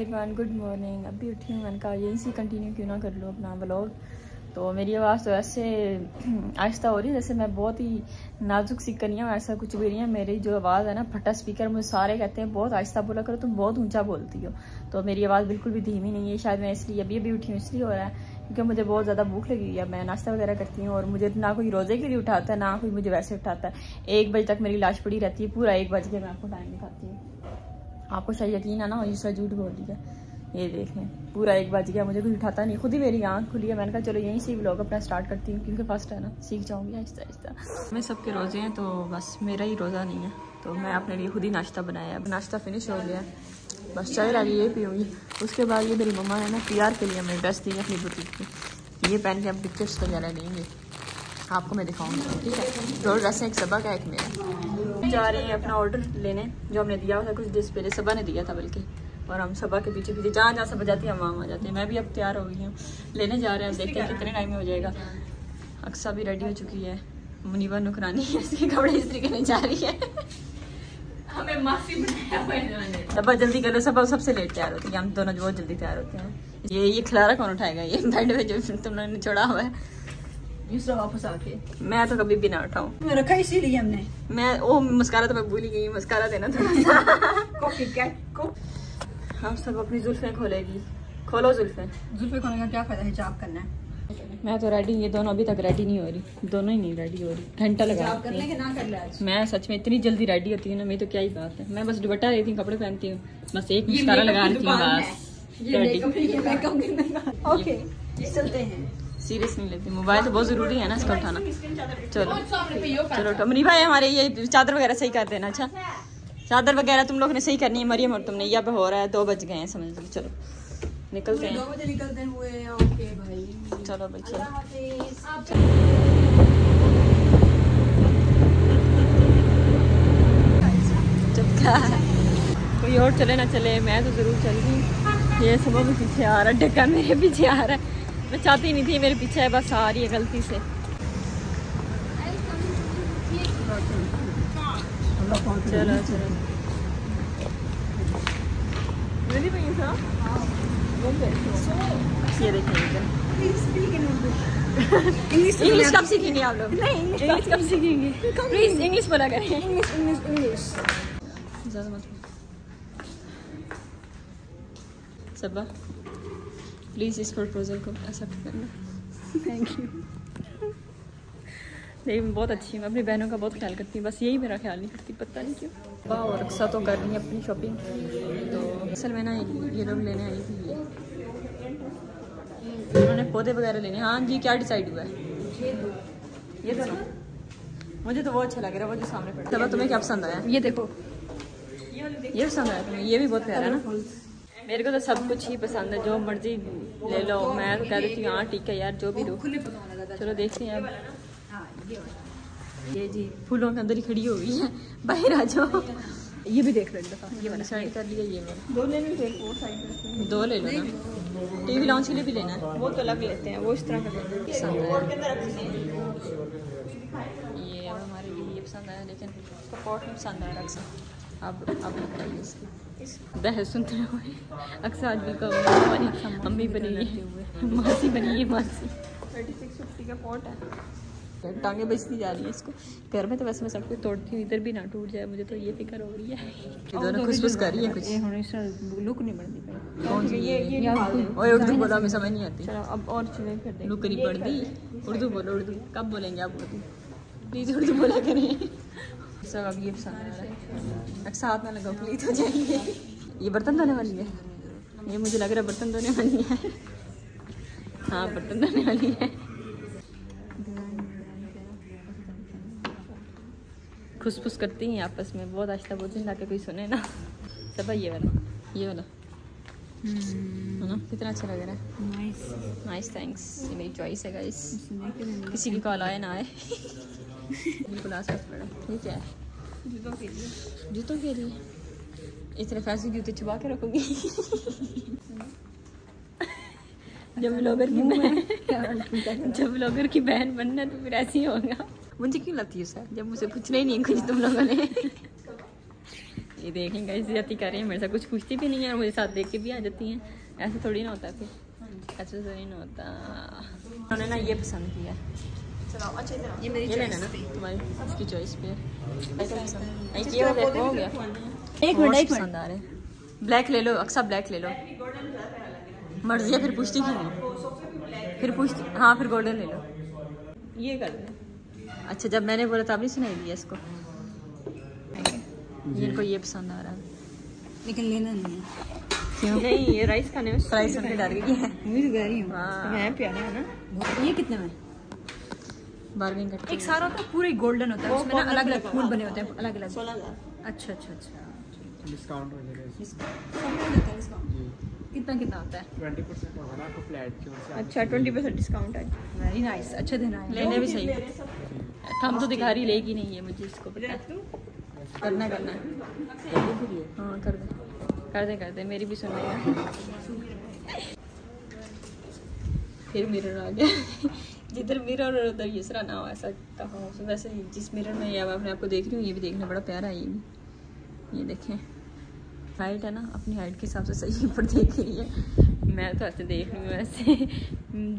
हाय one good morning अभी उठी हूँ, मैंने कहा यहीं से कंटिन्यू क्यों ना कर लूँ अपना ब्लॉग तो मेरी आवाज़ तो ऐसे, आहिस्ता हो रही है, जैसे मैं बहुत ही नाजुक सी करी हूँ, ऐसा कुछ भी नहीं है। मेरी जो आवाज़ है ना, फटा स्पीकर मुझे सारे कहते हैं, बहुत आहिस्ता बोला करो, तुम बहुत ऊँचा बोलती हो। तो मेरी आवाज़ बिल्कुल भी धीमी नहीं है, शायद मैं इसलिए अभी अभी उठी हूँ, इसलिए हो रहा है, क्योंकि मुझे बहुत ज़्यादा भूख लगी हुई है। मैं नाश्ता वगैरह करती हूँ, और मुझे ना कोई रोज़े के लिए उठाता है ना कोई मुझे वैसे उठाता। है एक बजे तक मेरी लाश पड़ी रहती है, पूरा एक बज के मैं आपको टाइम दिखाती हूँ। आपको शायद यकीन आना दूसरा झूठ बोल है। ये देखें पूरा एक बज गया, मुझे कुछ उठाता नहीं। खुद ही मेरी आँख खुली है, मैंने कहा, चलो, यहीं से व्लॉग अपना स्टार्ट करती हूँ, क्योंकि फ़र्स्ट है ना, सीख जाऊँगी, आहिस्ता आहिस्ता। मैं सबके रोज़े हैं तो बस मेरा ही रोज़ा नहीं है। तो मैं अपने लिए खुद ही नाश्ता बनाया अब नाश्ता फिनिश हो गया बस चाय रही ये पीऊँगी। उसके बाद ये मेरी मम्मा है ना पी के लिए हमें ड्रेस दी अपनी बुटीक की। ये पहन के हम पिक्चर्स वगैरह लेंगे। आपको मैं दिखाऊँगी, ठीक है? दो ड्रेस एक सबक है, एक मेरा। जा रहे हैं अपना ऑर्डर लेने जो हमने दिया था कुछ दिन पहले सबा ने दिया था बल्कि। और हम सबा के पीछे पीछे जहाँ जहाँ सब जाती है हम वहाँ आ जाते हैं। मैं भी अब तैयार हो गई हूँ। लेने जा रहे हैं देखते हैं कितने टाइम में हो जाएगा। अक्सा भी रेडी हो चुकी है। मुनीबा नुकरानी इसके कपड़े इस्त्री करने जा रही है। हमें माफ़ी सबा जल्दी करो सबा सबसे लेट तैयार होती है। हम दोनों बहुत जल्दी तैयार होते हैं। ये ये खिलारा कौन उठाएगा? ये बेड पे जो तुम लोगों ने छोड़ा हुआ है। दूसरा वापस आके। मैं तो कभी भी ना उठाऊं। रखा इसीलिए हमने। मैं ओ मस्कारा तो मैं भूल ही गई मस्कारा देना कैट को हम सब अपनी जुल्फें खोलेगी। खोलो जुल्फें। जुल्फे खोलने का क्या फ़ायदा हिजाब करना है। मैं तो रेडी ये दोनों अभी तक रेडी नहीं हो रही। दोनों ही नहीं रेडी हो रही। घंटा लगा करने के ना कर ले आज। मैं सच में इतनी जल्दी रेडी होती हूँ ना मेरी तो क्या ही बात है। मैं बस दुपट्टा लेती हूँ कपड़े पहनती हूँ। बस एक मस्कारा लगा लेती हूँ बस। ये रेडी ओके चलते हैं। सीरियस नहीं लेती मोबाइल तो बहुत ज़रूरी है ना इसका उठाना। चलो। चलो टमरी भाई हमारे ये चादर वगैरह सही कर देना अच्छा? चादर वगैरह तुम लोग ने सही करनी है मरियम और तुमने यहाँ पे हो रहा है दो बज गए हैं समझ लो। चलो निकलते हैं। चलो भाई चलो। कोई और चले ना चले मैं तो ज़रूर चल रही ये सब भी पीछे आ रहा है डक्का मेरे पीछे आ रहा है। मैं चाहती नहीं थी मेरे पीछे है बस आ रही है गलती से। चलो चलो। ये देखिए इंग्लिश इंग्लिश कब सीखेंगे आप लोग? इंग्लिश कब सीखेंगे? प्लीज़ इंग्लिश बोला करें। इंग्लिश इंग्लिश इंग्लिश ज़्यादा मत सबा प्लीज़ इस प्रपोजल को एक्सेप्ट करना थैंक यू नहीं मैं बहुत अच्छी हूँ। मैं अपनी बहनों का बहुत ख्याल करती हूँ। बस यही मेरा ख्याल नहीं करती पता नहीं क्यों। वाह और अक्सा तो कर रही है अपनी शॉपिंग तो असल में ना ये लोग लेने आई थी। ये उन्होंने पौधे वगैरह लेने। हाँ जी क्या डिसाइड हुआ है? ये दोनों मुझे तो वो अच्छा लग रहा है वो जो सामने पड़ा। तुम्हें क्या पसंद आया? ये देखो। ये पसंद आया तुम्हें। ये भी बहुत प्यारा है ना? मेरे को तो सब कुछ ही पसंद है जो मर्ज़ी ले लो। मैं तो कह देती हूँ हाँ ठीक है यार जो भी लो लगा चलो देखते हैं अब। हाँ ये जी फूलों के अंदर ही खड़ी हो गई है। बाहर आ जाओ ये भी देख लो ये मैंने साइड कर लिया ये मैंने दो दो ले। लो ना। टीवी लॉन्च के लिए भी लेना है। वो तो अलग लेते हैं वो इस तरह का पसंद आया ये हमारे लिए ये पसंद आया लेकिन उसका पॉट नहीं पसंद आया अक्सर अब अब बताइए इसकी। बहस सुनते हुए अक्सर आज भी कब हमारी अम्मी बनी है। मासी बनी है मासी। थर्टी सिक्स फिफ्टी का पॉट है। टांगे बचती जा रही है इसको। घर में तो वैसे मैं सब कुछ तोड़ती हूँ इधर भी ना टूट जाए मुझे तो ये फ़िक्र हो रही है। ये दोनों खुशबुश कर रही है कुछ? लुक नहीं बनती पड़ी। कौन सी? ये ये उर्दू बोला हमें समझ नहीं आती। चलो अब और देख लुक नहीं पड़ती। उर्दू बोलो उर्दू। कब बोलेंगे आप उर्दू? प्लीज़ उर्दू बोला करें सब अब ये पसंद आ रहा है। अक्सर हाथ में लगाओ प्लीज़ हो जाएँगे। ये बर्तन धोने वाली है? ये मुझे लग रहा है बर्तन धोने वाली है। हाँ बर्तन धोने वाली है। खुशफुस करती हैं आपस में। बहुत आहिस्ता बोलती हैं ताकि कोई सुने ना। सब ये वाला। ये वाला। है ना? कितना अच्छा लग रहा है। नाइस नाइस थैंक्स ये मेरी चॉइस है गाइस किसी की कॉल आए ना आए। बिल्कुल पड़ा ये क्या है जूतों के लिए। जूतों के लिए? इस तरह फैंसी जूते छुपा के रखोगी। जब ब्लॉगर की बहन जब ब्लॉगर की बहन बनना तो फिर ऐसे ही होगा। मुझे क्यों लगती है सर जब मुझे पूछना ही नहीं कुछ तुम लोगों ने। ये देखें गाइस जाती कर रही है मेरे साथ कुछ पूछती भी नहीं है और मुझे साथ देख के भी आ जाती हैं। ऐसा थोड़ी ना होता फिर। ऐसा थोड़ी ना होता। उन्होंने ना ये पसंद किया। चलो अच्छे से ये मेरी ये ना। तुम्हारी। इसकी चॉइस पे ये हो गया? एक मिनट एक पसंद आ रहे ब्लैक ले लो अक्सर ब्लैक ले लो। मर्ज़ी है फिर पूछती क्यों नहीं? फिर पूछती हाँ फिर गोल्डन ले लो। ये कर दे। अच्छा जब मैंने बोला तब नहीं सुनाई दिया इसको। इनको ये पसंद आ रहा है। लेकिन लेना नहीं है। क्यों? नहीं ये राइस खाने में प्राइस सुन के। डर गई है हूँ। हाँ। है है ना? ये कितने में? बार्गेन करके एक सारा होता है पूरा गोल्डन होता है उसमें ना अलग अलग फूल बने होते हैं अलग अलग सोलह हज़ार। अच्छा अच्छा अच्छा। डिस्काउंट हो जाएगा कितना कितना होता है? ट्वेंटी परसेंट होगा आपको फ्लैट की ओर से अच्छा ट्वेंटी परसेंट डिस्काउंट है। वेरी नाइस अच्छे दिन आए लेने भी सही हम तो दिखा रही लेगी नहीं है मुझे इसको करना करना। हाँ कर दे। कर दे कर दे मेरी भी सुनेगा फिर मिरर आ गया। जिधर मिरर और उधर यसरा ना हो ऐसा कहा हो वैसे जिस मिरर में या मैं अपने आप को देख रही हूँ ये भी देखना बड़ा प्यारा है ये भी। ये देखें। हाइट है ना अपनी हाइट के हिसाब से सही ऊपर देख रही है। मैं तो ऐसे देख रही हूँ वैसे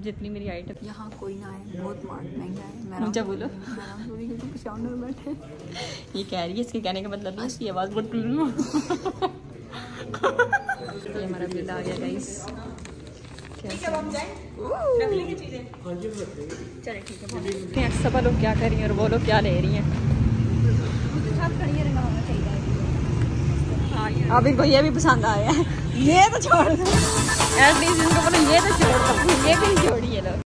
जितनी मेरी हाइट है। यहाँ कोई ना आए बहुत महँगा है मैं ऊँचा बोलो। कुछ बैठे ये कह रही है इसके कहने का मतलब है इसकी आवाज़ बहुत ये हमारा बिल आ गया चले ठीक है सब लोग क्या कर रही हैं और वो लोग क्या ले रही हैं? अब इनको ये भी पसंद आया है। ये तो छोड़ दो। एटलीस्ट इनको बोलो ये तो छोड़ दो। ये भी छोड़िए लोग।